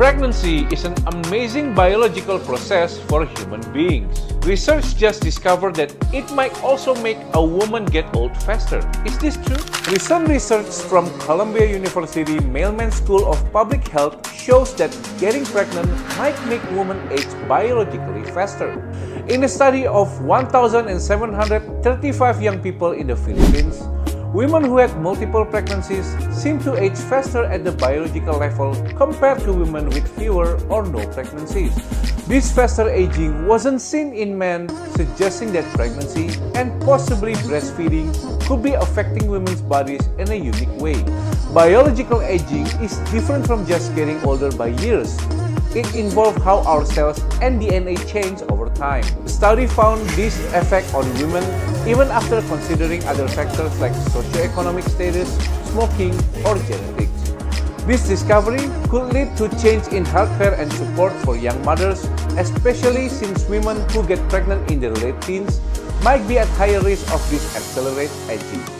Pregnancy is an amazing biological process for human beings. Research just discovered that it might also make a woman get old faster. Is this true? Recent research from Columbia University Mailman School of Public Health shows that getting pregnant might make women age biologically faster. In a study of 1,735 young people in the Philippines, Women who had multiple pregnancies seem to age faster at the biological level compared to women with fewer or no pregnancies. This faster aging wasn't seen in men, suggesting that pregnancy and possibly breastfeeding could be affecting women's bodies in a unique way. Biological aging is different from just getting older by years. It involves how our cells and DNA change over time. The study found this effect on women even after considering other factors like socioeconomic status, smoking, or genetics. This discovery could lead to change in healthcare and support for young mothers, especially since women who get pregnant in their late teens might be at higher risk of this accelerated aging.